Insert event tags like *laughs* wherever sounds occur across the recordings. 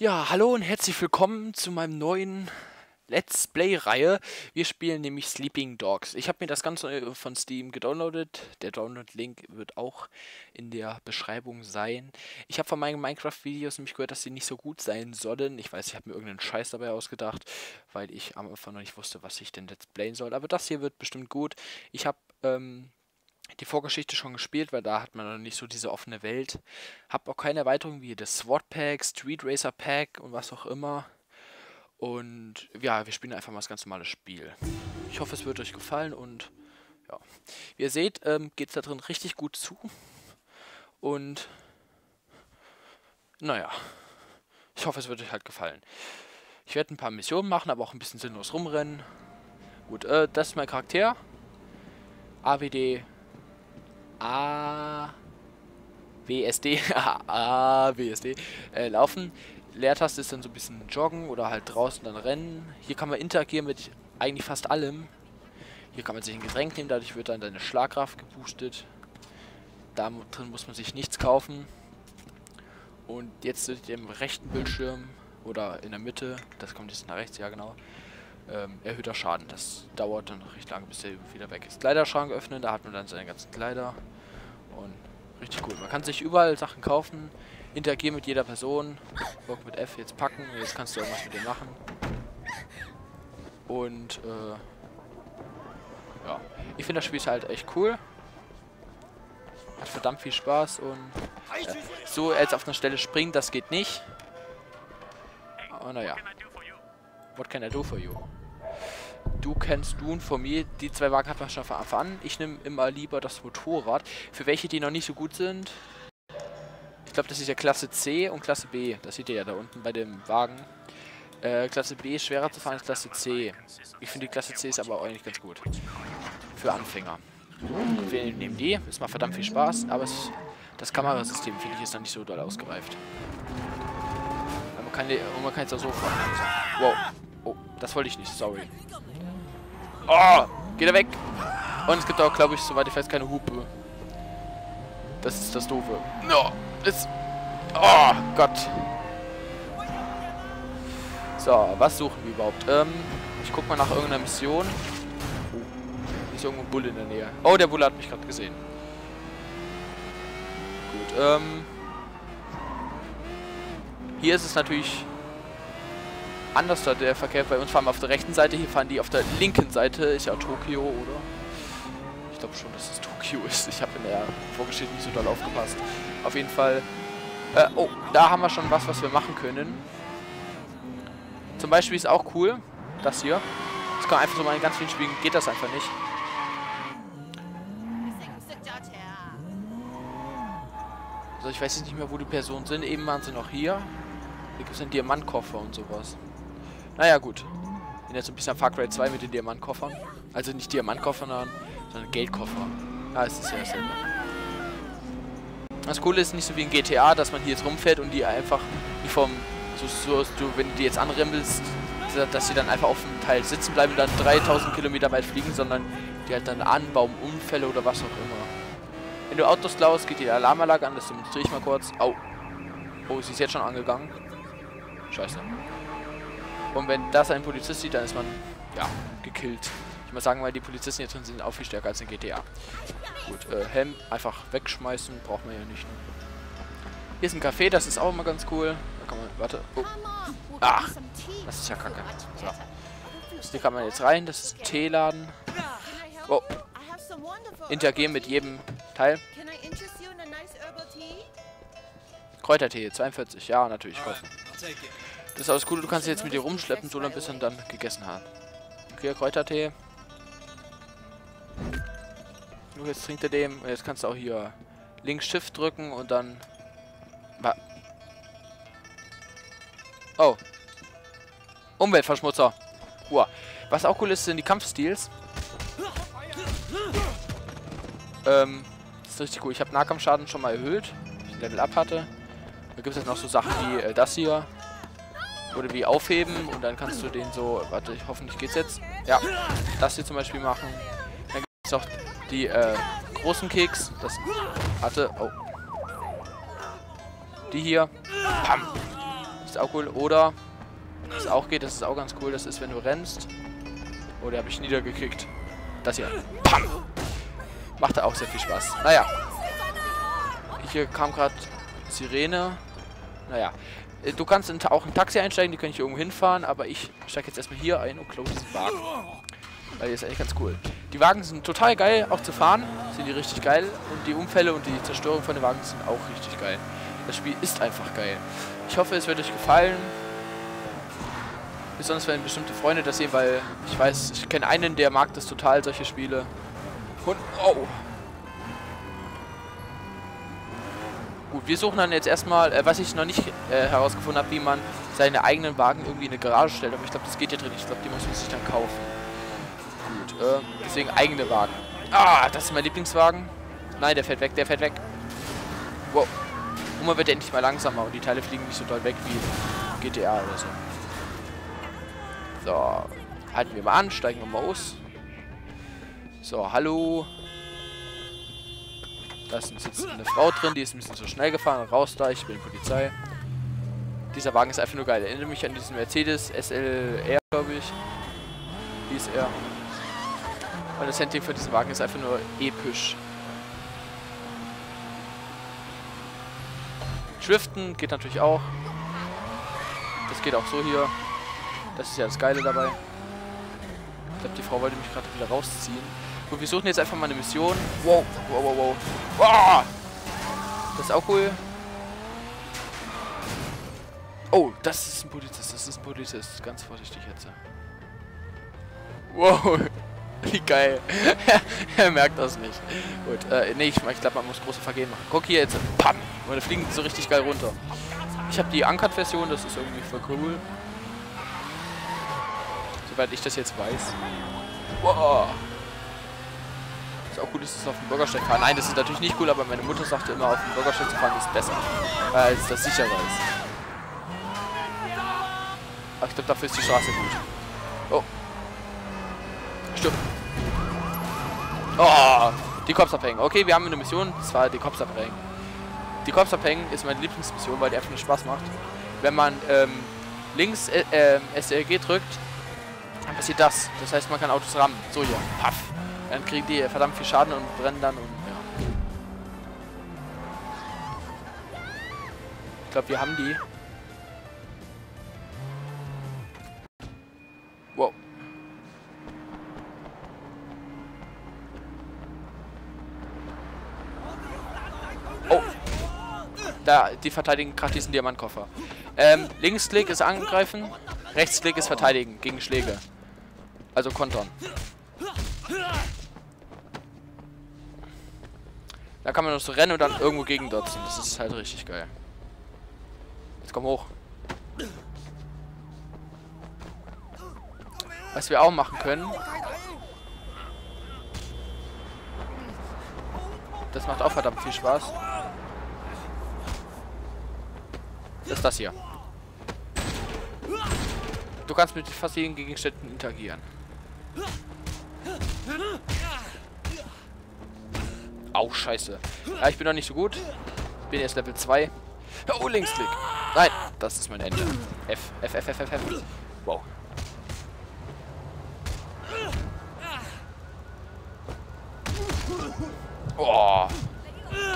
Ja, hallo und herzlich willkommen zu meinem neuen Let's Play-Reihe. Wir spielen nämlich Sleeping Dogs. Ich habe mir das Ganze äh, von Steam gedownloadet. Der Download-Link wird auch in der Beschreibung sein. Ich habe von meinen Minecraft-Videos nämlich gehört, dass sie nicht so gut sein sollen. Ich weiß, ich habe mir irgendeinen Scheiß dabei ausgedacht, weil ich am Anfang noch nicht wusste, was ich denn Let's Playen soll. Aber das hier wird bestimmt gut. Ich habe ähm, die Vorgeschichte schon gespielt, weil da hat man noch nicht so diese offene Welt. Hab auch keine Erweiterung wie das SWAT Pack, Street Racer Pack und was auch immer. Und ja, wir spielen einfach mal das ganz normale Spiel. Ich hoffe, es wird euch gefallen und ja. Wie ihr seht, ähm, geht es da drin richtig gut zu. Und naja, ich hoffe, es wird euch halt gefallen. Ich werde ein paar Missionen machen, aber auch ein bisschen sinnlos rumrennen. Gut, äh, das ist mein Charakter. AWD A, WSD, *laughs* A, WSD, äh, laufen. Leertaste ist dann so ein bisschen joggen oder halt draußen dann rennen. Hier kann man interagieren mit eigentlich fast allem. Hier kann man sich ein Getränk nehmen, dadurch wird dann deine Schlagkraft geboostet. Da drin muss man sich nichts kaufen. Und jetzt seht ihr im rechten Bildschirm oder in der Mitte, das kommt jetzt nach rechts, ja genau, ähm, erhöhter Schaden. Das dauert dann recht lange, bis der wieder weg ist. Kleiderschrank öffnen, da hat man dann seine ganzen Kleider. Und richtig cool. Man kann sich überall Sachen kaufen, interagieren mit jeder Person. Bock mit F jetzt packen, jetzt kannst du irgendwas mit dem machen. Und, äh, ja. Ich finde das Spiel ist halt echt cool. Hat verdammt viel Spaß und äh, so jetzt auf einer Stelle springen, das geht nicht. Aber naja. What can I do for you? Du kennst Dune von mir. Die zwei Wagen hat man schon von Anfang an. Ich nehme immer lieber das Motorrad. Für welche, die noch nicht so gut sind. Ich glaube, das ist ja Klasse C und Klasse B. Das seht ihr ja da unten bei dem Wagen. Äh, Klasse B ist schwerer zu fahren als Klasse C. Ich finde die Klasse C ist aber eigentlich ganz gut. Für Anfänger. Wir nehmen die. Es macht verdammt viel Spaß, aber es, das Kamerasystem finde ich ist noch nicht so doll ausgereift. Kann, man kann jetzt auch so fahren. Wow. Oh, das wollte ich nicht, sorry. Oh, geht er weg. Und es gibt auch, glaube ich, soweit ich weiß, keine Hupe. Das ist das Doofe. No, ist... Oh, Gott. So, was suchen wir überhaupt? Ähm, ich guck mal nach irgendeiner Mission. Oh, ist irgendwo ein Bull in der Nähe. Oh, der Bulle hat mich gerade gesehen. Gut, ähm... Hier ist es natürlich anders da der Verkehr. Bei uns fahren wir auf der rechten Seite, hier fahren die auf der linken Seite. Ist ja Tokio, oder? Ich glaube schon, dass es Tokio ist. Ich habe in der Vorgeschichte nicht so doll aufgepasst. Auf jeden Fall. Äh, oh, da haben wir schon was, was wir machen können. Zum Beispiel ist auch cool, das hier. Das kann man einfach so mal in ganz vielen Spielen, geht das einfach nicht. Also ich weiß jetzt nicht mehr, wo die Personen sind. Eben waren sie noch hier. Hier gibt es einen Diamantkoffer und sowas. Naja, gut. Bin jetzt ein bisschen Far Cry 2 mit den Diamantkoffern. Also nicht Diamantkoffern, sondern Geldkoffer. Ah, es ist ja dasselbe. Das Coole ist nicht so wie in GTA, dass man hier jetzt rumfährt und die einfach wie vom, so, so, du, wenn du die jetzt anrempelst, dass sie dann einfach auf dem Teil sitzen bleiben und dann 3000 Kilometer weit fliegen, sondern die halt dann anbauen, Unfälle oder was auch immer. Wenn du Autos klaust, geht die Alarmanlage an, das demonstriere ich mal kurz. Au. Oh, sie ist jetzt schon angegangen. Scheiße. Und wenn das ein Polizist sieht, dann ist man, ja, gekillt. Ich muss sagen, weil die Polizisten hier drin sind auch viel stärker als in GTA. Gut, äh, Helm einfach wegschmeißen, braucht man ja nicht. Hier ist ein Café, das ist auch immer ganz cool. Da kann man, warte, oh. Ach, das ist ja kacke. So. Hier kann man jetzt rein, das ist Teeladen. Oh. Interagieren mit jedem Teil. Kräutertee, 42, ja, natürlich, kaufen. Das ist alles cool, du kannst jetzt mit dir rumschleppen, so lange bis dann gegessen hat. Okay, Kräutertee. Nur jetzt trinkt er dem. Jetzt kannst du auch hier links Shift drücken und dann... Oh. Umweltverschmutzer. Uah. Was auch cool ist, sind die Kampfstils. Ähm, das ist richtig cool. Ich habe Nahkampfschaden schon mal erhöht. Ich Level Up hatte. Da gibt es jetzt noch so Sachen wie äh, das hier. Oder wie aufheben und dann kannst du den so, warte, ich, hoffentlich geht's jetzt. Ja, das hier zum Beispiel machen. Dann gibt es auch die äh, großen Keks. Das hatte, oh. Die hier. Pam. Ist auch cool. Oder, was auch geht, das ist auch ganz cool, das ist, wenn du rennst. Oh, der habe ich niedergekriegt. Das hier. Pam! Machte auch sehr viel Spaß. Naja. Hier kam gerade Sirene. Naja. Äh, du kannst in, auch ein Taxi einsteigen, die können ich irgendwo hinfahren, aber ich steige jetzt erstmal hier ein und klaue diesen Wagen. Weil die ist eigentlich ganz cool. Die Wagen sind total geil, auch zu fahren. Sind die richtig geil. Und die Unfälle und die Zerstörung von den Wagen sind auch richtig geil. Das Spiel ist einfach geil. Ich hoffe, es wird euch gefallen. Besonders wenn bestimmte Freunde das sehen, weil ich weiß, ich kenne einen, der mag das total, solche Spiele. Und, oh. Gut, wir suchen dann jetzt erstmal, äh, was ich noch nicht äh, herausgefunden habe, wie man seine eigenen Wagen irgendwie in eine Garage stellt. Aber ich glaube, das geht hier drin. Ich glaube, die muss man sich dann kaufen. Gut, äh, deswegen eigene Wagen. Ah, das ist mein Lieblingswagen. Nein, der fährt weg, der fährt weg. Wow. Und man wird endlich mal langsamer und die Teile fliegen nicht so doll weg wie GTA oder so. So, halten wir mal an, steigen wir mal aus. So, hallo. Da ist eine Frau drin, die ist ein bisschen zu schnell gefahren. Raus da, ich bin Polizei. Dieser Wagen ist einfach nur geil. Erinnere mich an diesen Mercedes SLR, glaube ich. Hieß er. Und das Handling für diesen Wagen ist einfach nur episch. Driften geht natürlich auch. Das geht auch so hier. Das ist ja das Geile dabei. Ich glaube, die Frau wollte mich gerade wieder rausziehen. Gut, wir suchen jetzt einfach mal eine Mission. Wow, wow, wow, wow. wow. Das ist auch cool. Oh, das ist ein Polizist. Das ist ein Polizist. Ganz vorsichtig jetzt. Wow. *laughs* Wie geil. *laughs* er merkt das nicht. Gut, äh, nee, ich, ich glaube, man muss große Vergehen machen. Guck hier jetzt. Pam! Und da fliegen so richtig geil runter. Ich habe die Uncut-Version, das ist irgendwie voll cool. Soweit ich das jetzt weiß. Wow. Ist auch gut, dass es auf dem Bürgersteig fahren. Nein, das ist natürlich nicht cool, aber meine Mutter sagte immer, auf dem Bürgersteig zu fahren ist besser. Weil es das sicherer ist. Aber ich glaube, dafür ist die Straße gut. Oh. Stimmt. Oh, die Cops abhängen. Okay, wir haben eine Mission, das war die Cops abhängen. Die Cops abhängen ist meine Lieblingsmission, weil die einfach nur Spaß macht. Wenn man ähm, links äh, äh, SLG drückt, dann passiert das. Das heißt, man kann Autos rammen. So hier, paff. Dann kriegen die verdammt viel Schaden und brennen dann und ja. Ich glaube, wir haben die. Wow. Oh. Da, die verteidigen gerade diesen Diamantkoffer. Ähm, Linksklick ist angreifen, Rechtsklick ist verteidigen gegen Schläge. Also kontern. Da kann man noch so rennen und dann irgendwo gegen dotzen. Das ist halt richtig geil. Jetzt komm hoch. Was wir auch machen können. Das macht auch verdammt viel Spaß. Das ist das hier. Du kannst mit fast jedem Gegenständen interagieren. Auch scheiße. Ja, ich bin noch nicht so gut. Bin jetzt Level 2. Oh, Linksklick. Nein, das ist mein Ende. F, F, F, F, F, F. Wow. Oh.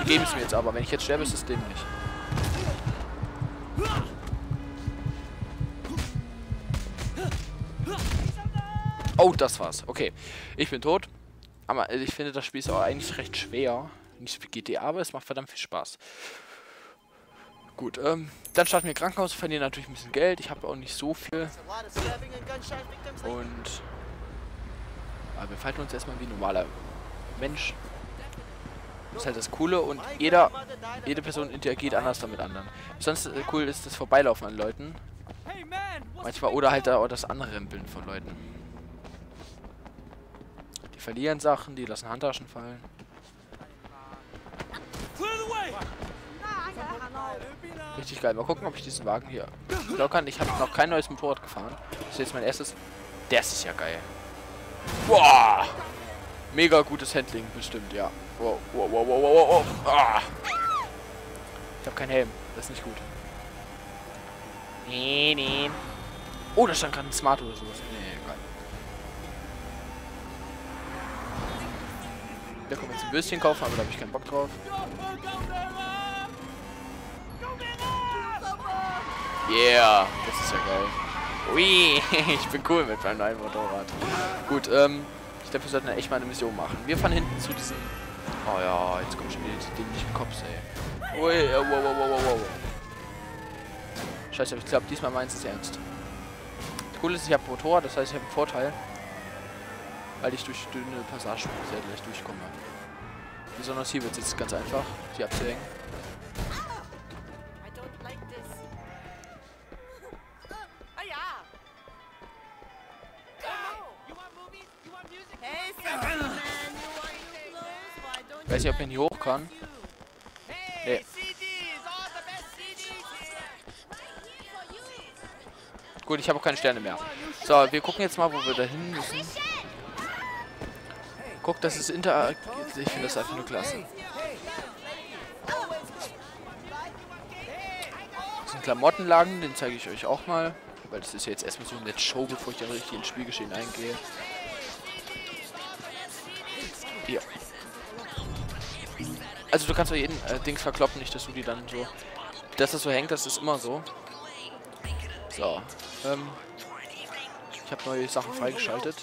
Die geben es mir jetzt aber. Wenn ich jetzt sterbe, ist es dämlich. Oh, das war's. Okay. Ich bin tot. Aber ich finde, das Spiel ist auch eigentlich recht schwer. Nicht wie GTA, aber es macht verdammt viel Spaß. Gut, ähm, dann starten wir Krankenhaus, verlieren natürlich ein bisschen Geld. Ich habe auch nicht so viel. Und... Aber wir falten uns erstmal wie ein normaler Mensch. Das ist halt das Coole und jeder, jede Person interagiert anders mit anderen. Sonst äh, cool ist das Vorbeilaufen an Leuten. Manchmal oder halt auch das Anrempeln von Leuten verlieren Sachen, die lassen Handtaschen fallen. Richtig geil. Mal gucken, ob ich diesen Wagen hier lockern. Ich habe noch kein neues Motorrad gefahren. Das ist jetzt mein erstes. Das ist ja geil. Boah! Mega gutes Handling, bestimmt, ja. Wow, wow, wow, wow, wow, wow. Ah. Ich habe keinen Helm. Das ist nicht gut. Nee, nee. Oh, da stand gerade ein Smart oder sowas. Nee, egal. Da können wir jetzt ein Würstchen kaufen, aber da habe ich keinen Bock drauf. Yeah, das ist ja geil. Ui, *laughs* ich bin cool mit meinem neuen Motorrad. Gut, ähm, ich glaube, wir sollten echt mal eine Mission machen. Wir fahren hinten zu diesem... Oh ja, jetzt kommen schon wieder die dämlichen Cops, ey. Ui, wow, wow, wow, wow, wow. Scheiße, ich glaube, diesmal meint es ernst. Das Coole ist, ich habe Motorrad, das heißt, ich habe einen Vorteil. Weil ich durch dünne Passagen sehr leicht durchkomme. Besonders hier wird es jetzt ganz einfach, sie abzuhängen. *laughs* Weiß nicht, ob man hier hoch kann. Nee. Gut, ich habe auch keine Sterne mehr. So, wir gucken jetzt mal, wo wir da hin müssen. Guck, das ist inter... Ich finde das einfach nur klasse. Das sind Klamottenlagen, den zeige ich euch auch mal. Weil das ist ja jetzt erstmal so eine Show, bevor ich dann richtig ins Spielgeschehen eingehe. Hier. Also du kannst bei jeden äh, Dings verkloppen, nicht, dass du die dann so... Dass das so hängt, das ist immer so. So. Ähm, ich habe neue Sachen freigeschaltet.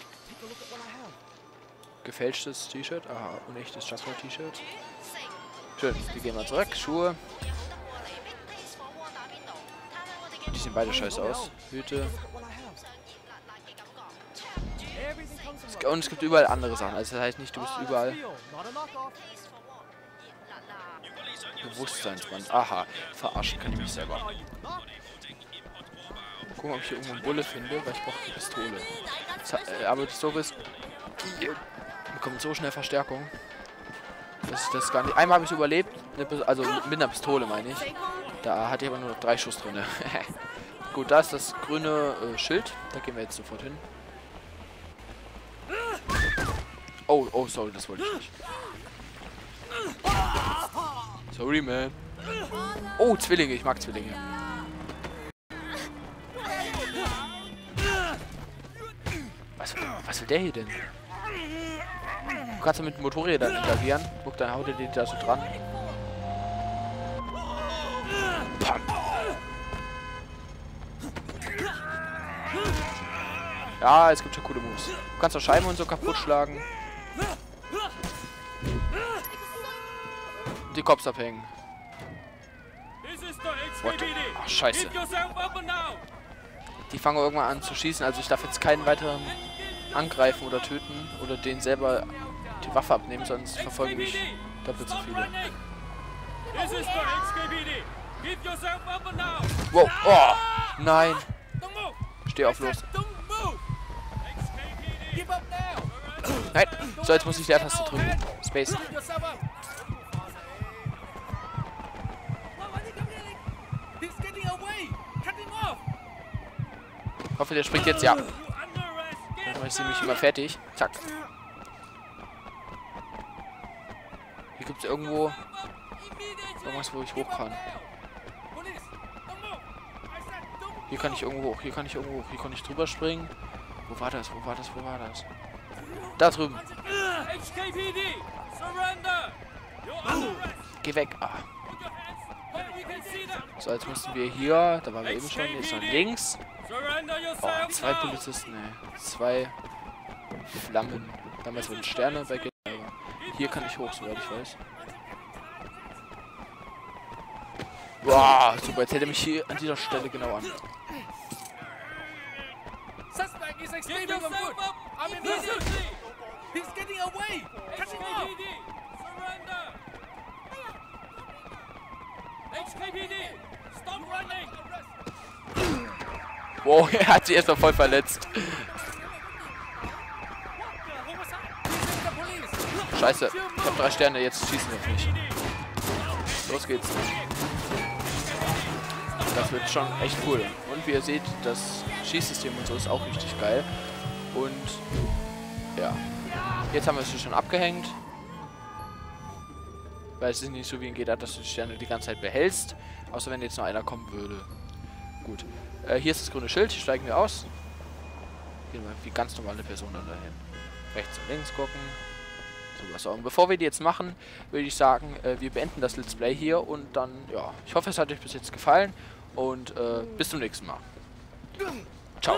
Gefälschtes T-Shirt. Aha, unechtes Just T-Shirt. Schön. Wir gehen mal zurück. Schuhe. Die sehen beide scheiße aus. Hüte. Und es gibt überall andere Sachen. Also das heißt nicht, du bist überall. Bewusstseinsband. Aha. Verarschen kann ich mich selber. Gucken, ob ich hier irgendwo eine Bulle finde, weil ich brauche eine Pistole. Äh, aber so ist, die bekommt so schnell Verstärkung. Das das gar nicht. Einmal habe ich überlebt, also mit einer Pistole meine ich. Da hatte ich aber nur noch drei Schuss drin. *laughs* Gut, da ist das grüne äh, Schild. Da gehen wir jetzt sofort hin. Oh, oh, sorry, das wollte ich nicht. Sorry, man. Oh, Zwillinge, ich mag Zwillinge. Was, was will der hier denn? Du kannst ja mit Motorrädern interagieren. Guck, dann haut er die da so dran. Pam. Ja, es gibt schon coole Moves. Du kannst auch Scheiben und so kaputt schlagen. Die Cops abhängen. What? Ach, scheiße. Die fangen irgendwann an zu schießen, also ich darf jetzt keinen weiteren angreifen oder töten oder den selber die Waffe abnehmen, sonst verfolgen mich doppelt so viele. Wow, oh, nein. Steh auf, los. Nein, so jetzt muss ich die Taste drücken. Space. Ich hoffe, der springt jetzt, ja. Dann mache ich sie nämlich immer fertig. Zack. Hier gibt es irgendwo irgendwas, wo ich hoch kann. Hier kann ich irgendwo hoch, hier kann ich irgendwo hoch, hier kann ich drüber springen. Wo war das? Wo war das? Wo war das? Da drüben. Geh weg. Ah. So, jetzt müssen wir hier, da waren wir eben schon, jetzt nach links. Oh, zwei Polizisten, ey. Zwei Flammen. Damals wurden Sterne bei hier kann ich hoch, soweit ich weiß. Boah, super, jetzt hält er mich hier an dieser Stelle genau an. Wow, *laughs* er hat sich erstmal voll verletzt. Scheiße, ich habe drei Sterne, jetzt schießen wir mich. Los geht's. Das wird schon echt cool. Und wie ihr seht, das Schießsystem und so ist auch richtig geil. Und ja, jetzt haben wir es schon abgehängt. Weil es ist nicht so wie in GTA, dass du die Sterne die ganze Zeit behältst. Außer wenn jetzt noch einer kommen würde. Gut. Äh, hier ist das grüne Schild, steigen wir aus. Gehen wir wie ganz normale Personen dahin. Rechts und links gucken. Auch. Und bevor wir die jetzt machen, würde ich sagen, äh, wir beenden das Let's Play hier und dann, ja, ich hoffe, es hat euch bis jetzt gefallen und äh, bis zum nächsten Mal. Ciao.